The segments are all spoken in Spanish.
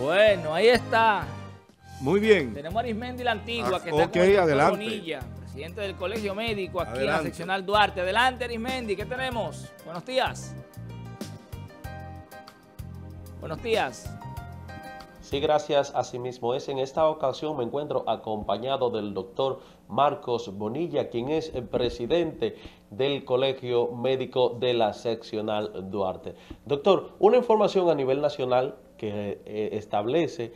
Bueno, ahí está. Muy bien. Tenemos a Arismendi la Antigua, Ah, que está ok, con el doctor adelante. Bonilla, presidente del Colegio Médico aquí en la seccional Duarte. Adelante, Arismendi, ¿qué tenemos? Buenos días. Buenos días. Sí, gracias. Asimismo es. En esta ocasión me encuentro acompañado del doctor Marcos Bonilla, quien es el presidente del Colegio Médico de la Seccional Duarte. Doctor, una información a nivel nacional que eh, establece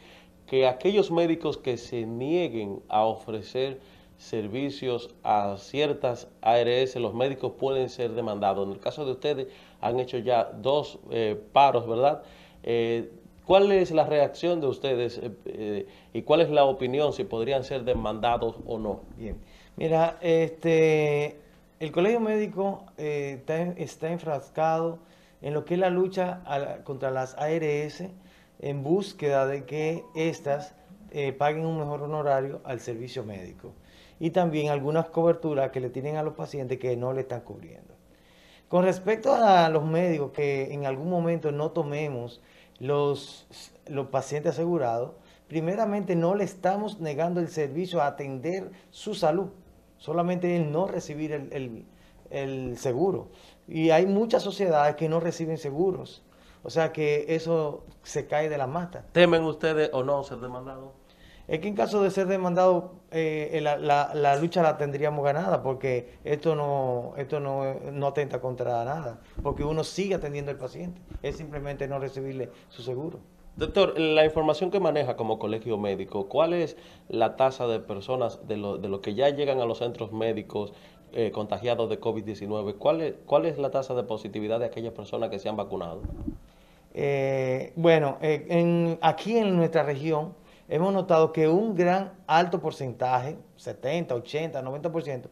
que aquellos médicos que se nieguen a ofrecer servicios a ciertas ARS, los médicos pueden ser demandados. En el caso de ustedes han hecho ya dos eh, paros, ¿verdad? Eh, ¿Cuál es la reacción de ustedes y cuál es la opinión si podrían ser demandados o no? Bien. Mira, este, el colegio médico eh, está, enfrascado en lo que es la lucha contra las ARS en búsqueda de que éstas eh, paguen un mejor honorario al servicio médico y también algunas coberturas que le tienen a los pacientes que no le están cubriendo. Con respecto a los médicos que en algún momento no tomemos los, los pacientes asegurados, primeramente no le estamos negando el servicio a atender su salud, solamente el no recibir el, el- el seguro. Y hay muchas sociedades que no reciben seguros, o sea que eso se cae de la mata. ¿Temen ustedes o no ser demandados? Es que en caso de ser demandado, eh, la, la- la lucha la tendríamos ganada, porque esto no, esto no, no atenta contra nada, porque uno sigue atendiendo al paciente, es simplemente no recibirle su seguro. Doctor, la información que maneja como colegio médico, ¿cuál es la tasa de personas de los de lo que ya llegan a los centros médicos eh, contagiados de COVID-19? ¿Cuál es, ¿Cuál es la tasa de positividad de aquellas personas que se han vacunado? Eh, bueno, eh, aquí en nuestra región hemos notado que un gran alto porcentaje, 70, 80, 90%,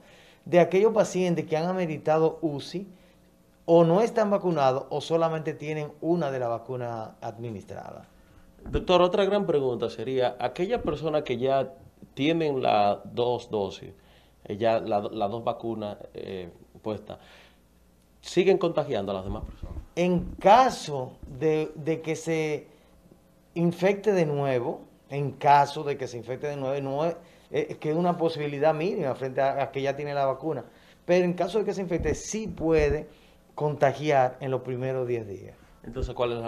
de aquellos pacientes que han ameritado UCI o no están vacunados o solamente tienen una de la vacuna administrada. Doctor, otra gran pregunta sería, aquellas personas que ya tienen las dos dosis, eh, ya la- las dos vacunas eh, puestas, ¿siguen contagiando a las demás personas? En caso de, que se infecte de nuevo, en caso de que se infecte de nuevo, no es, es que es una posibilidad mínima frente a, a que ya tiene la vacuna, pero en caso de que se infecte, sí puede contagiar en los primeros 10 días. Entonces, ¿cuáles,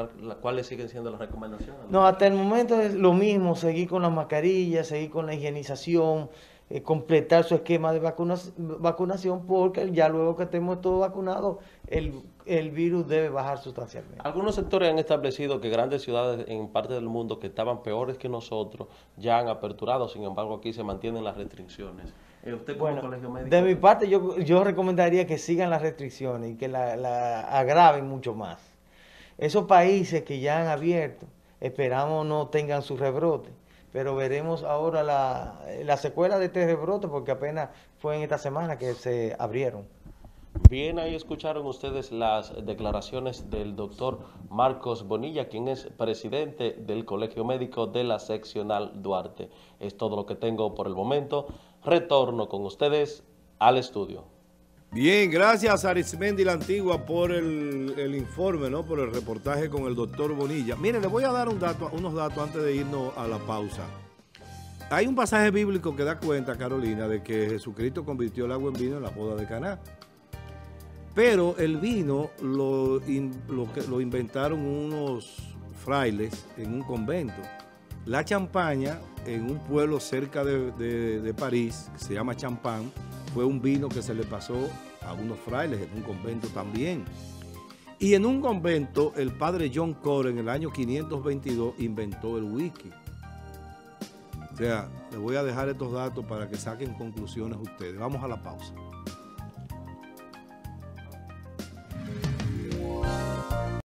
¿cuáles siguen siendo las recomendaciones? No, hasta el momento es lo mismo, seguir con las mascarillas, seguir con la higienización, eh, completar su esquema de vacunas- vacunación, porque ya luego que estemos todos vacunados, el, el virus debe bajar sustancialmente. Algunos sectores han establecido que grandes ciudades en parte del mundo que estaban peores que nosotros ya han aperturado, sin embargo aquí se mantienen las restricciones. Eh, ¿Usted como Bueno, colegio médico? de mi parte yo, yo recomendaría que sigan las restricciones y que la, la agraven mucho más. Esos países que ya han abierto, esperamos no tengan su rebrote, pero veremos ahora la, la secuela de este rebrote porque apenas fue en esta semana que se abrieron. Bien, ahí escucharon ustedes las declaraciones del doctor Marcos Bonilla, quien es presidente del Colegio Médico de la Seccional Duarte. Es todo lo que tengo por el momento. Retorno con ustedes al estudio. Bien, gracias Arismendi la Antigua por el, informe, ¿no? Por el reportaje con el doctor Bonilla. Miren, le voy a dar unos datos antes de irnos a la pausa. Hay un pasaje bíblico que da cuenta, Carolina, de que Jesucristo convirtió el agua en vino en la boda de Caná. Pero el vino lo, lo lo inventaron unos frailes en un convento. La champaña, en un pueblo cerca de, de- de París, que se llama Champagne, fue un vino que se le pasó a unos frailes en un convento también. Y en un convento, el padre John Core en el año 522 inventó el whisky. O sea, les voy a dejar estos datos para que saquen conclusiones ustedes. Vamos a la pausa.